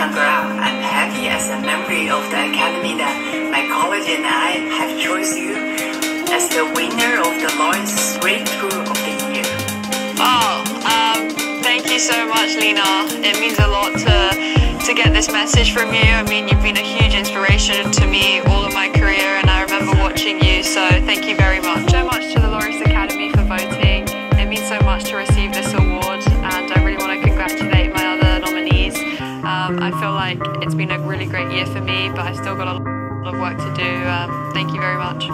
congrats. I'm happy as a member of the academy that my college and I have chosen you as the winner of the Laureus Breakthrough of the Year. Oh, um, thank you so much, Li Na. It means a lot to to get this message from you. I mean, you've been a huge inspiration to me all of my career, and I remember watching you. So thank you very much. So much to the Laureus Academy for voting. It means so much to receive this Um, I feel like it's been a really great year for me, but I've still got a lot of work to do. Um, thank you very much.